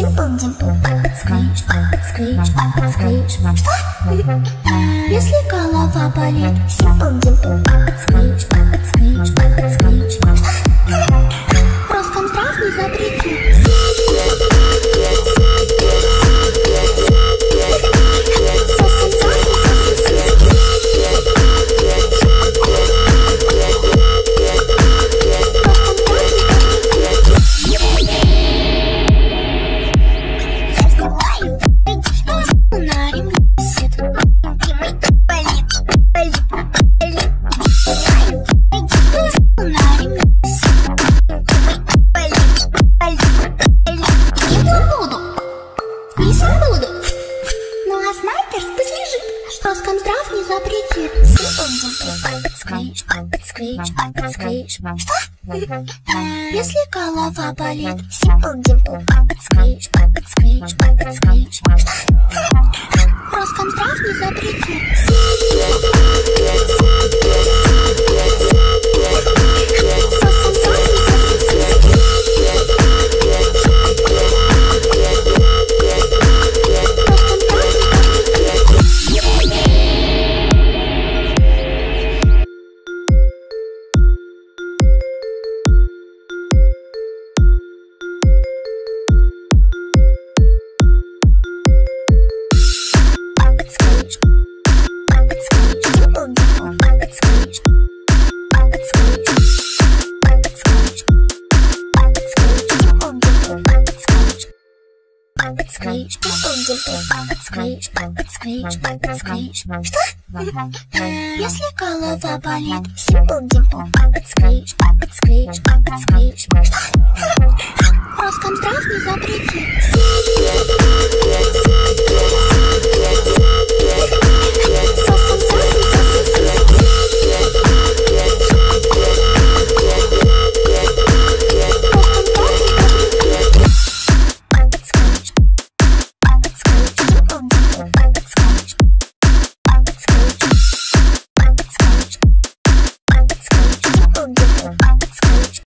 Dimple, папа сквиш, папа сквиш, папа сквиш. Что? Если голова болит, simple Роскомздрав не запретит. Подсквиш, подсквиш, подсквиш. Что? Если голова болит, Simple Dimple, подсквиш, подсквиш, подсквиш. Что? Подсквиш, подсквиш, Simple Dimple, подсквиш. Подсквиш, Simple Dimple, подсквиш, подсквиш, подсквиш. Что? Если голова болит, подсквиш, подсквиш. Что?